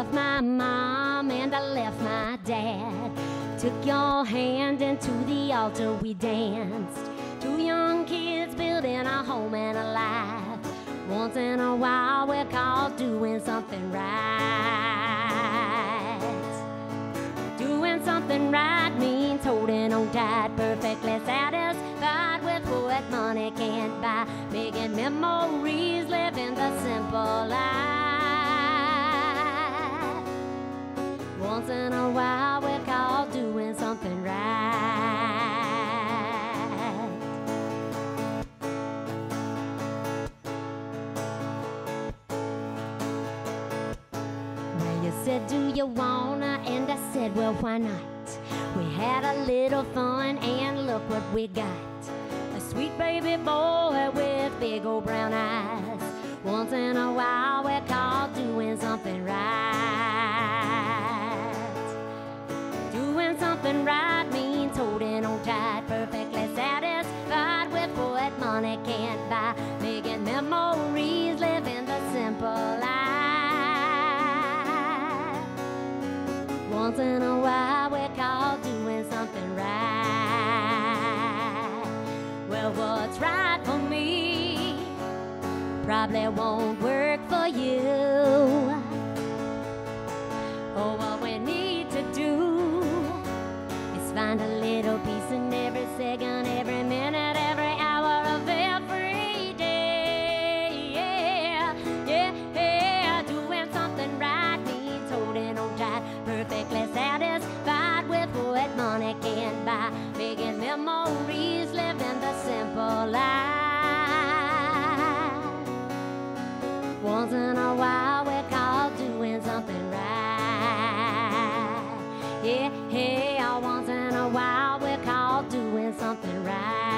left my mom and I left my dad. Took your hand into the altar, we danced. Two young kids building a home and a life. Once in a while, we're called doing something right. Doing something right means holding on tight, perfectly satisfied with what money can't buy. Making memories, living the simple life. In a while, we're called doing something right. Well, you said, Do you wanna? And I said, Well, why not? We had a little fun, and look what we got. A sweet baby boy with big old brown eyes. Making memories, living the simple life. Once in a while, we're called doing something right. Well, what's right for me probably won't work for something right.